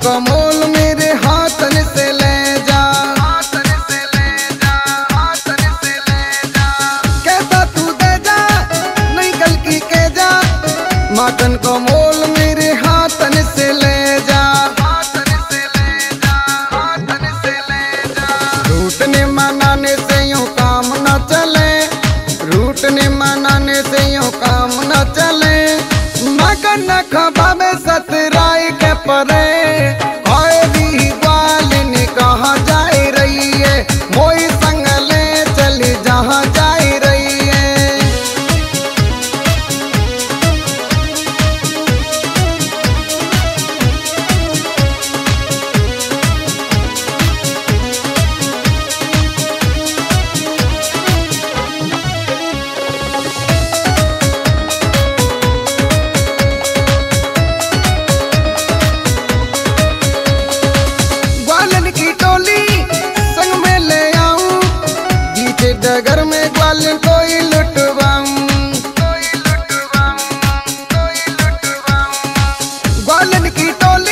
como ग्वालन की टोली